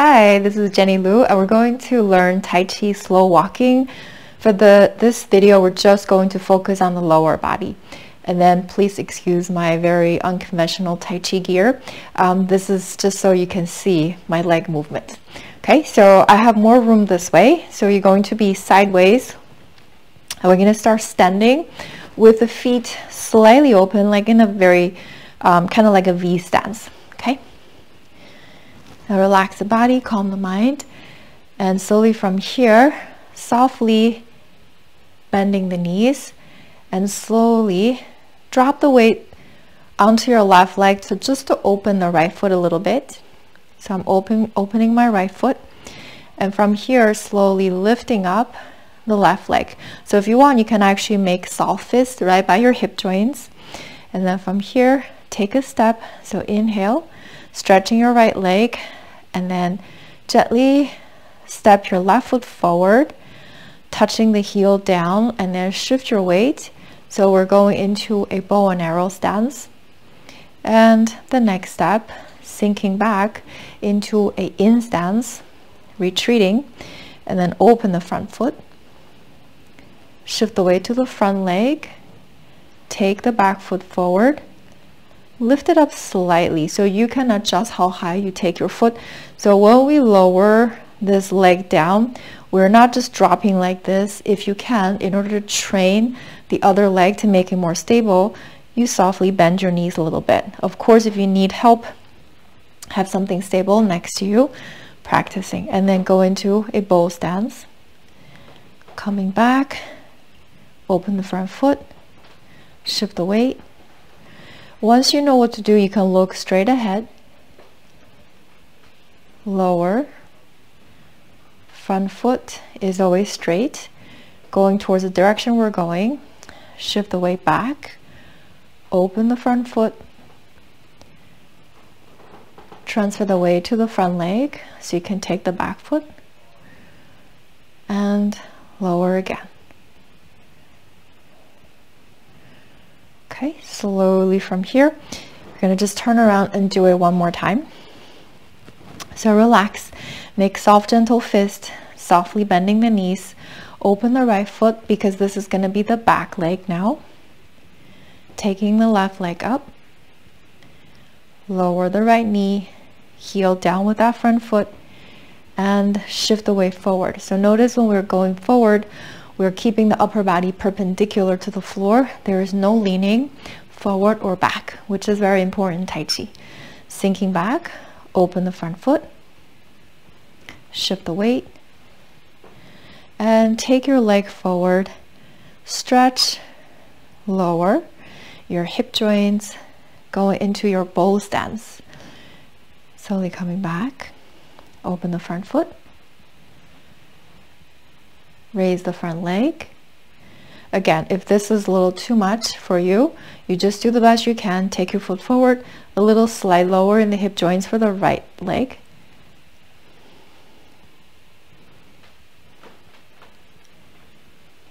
Hi, this is Jenny Lu and we're going to learn Tai Chi slow walking. For the this video, we're just going to focus on the lower body. And then please excuse my very unconventional Tai Chi gear. Um, this is just so you can see my leg movement. Okay, so I have more room this way. So you're going to be sideways. And we're going to start standing with the feet slightly open, like in a very, um, kind of like a V stance. Relax the body, calm the mind, and slowly from here, softly bending the knees and slowly drop the weight onto your left leg to just to open the right foot a little bit. So I'm open, opening my right foot and from here slowly lifting up the left leg. So if you want, you can actually make soft fist right by your hip joints. And then from here, take a step. So inhale, stretching your right leg and then gently step your left foot forward, touching the heel down and then shift your weight. So we're going into a bow and arrow stance. And the next step, sinking back into a in stance, retreating, and then open the front foot. Shift the weight to the front leg, take the back foot forward, lift it up slightly so you can adjust how high you take your foot. So when we lower this leg down, we're not just dropping like this. If you can, in order to train the other leg to make it more stable, you softly bend your knees a little bit. Of course, if you need help, have something stable next to you, practicing. And then go into a bow stance. Coming back, open the front foot, shift the weight, once you know what to do, you can look straight ahead, lower, front foot is always straight, going towards the direction we're going, shift the weight back, open the front foot, transfer the weight to the front leg so you can take the back foot and lower again. Okay, slowly from here, we're going to just turn around and do it one more time. So relax, make soft gentle fist, softly bending the knees, open the right foot because this is going to be the back leg now. Taking the left leg up, lower the right knee, heel down with that front foot, and shift the weight forward. So notice when we're going forward, we're keeping the upper body perpendicular to the floor. There is no leaning forward or back, which is very important in Tai Chi. Sinking back, open the front foot, shift the weight, and take your leg forward, stretch, lower your hip joints, go into your bow stance. Slowly coming back, open the front foot, raise the front leg. Again, if this is a little too much for you, you just do the best you can. Take your foot forward, a little slide lower in the hip joints for the right leg.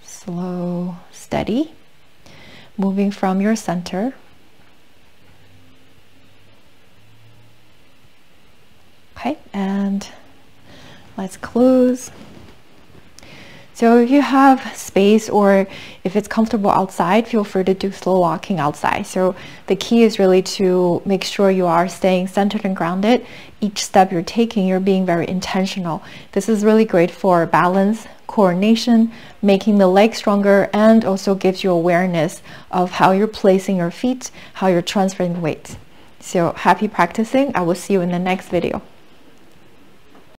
Slow, steady, moving from your center. Okay, and let's close. So if you have space or if it's comfortable outside, feel free to do slow walking outside. So the key is really to make sure you are staying centered and grounded. Each step you're taking, you're being very intentional. This is really great for balance, coordination, making the legs stronger, and also gives you awareness of how you're placing your feet, how you're transferring weight. So happy practicing. I will see you in the next video.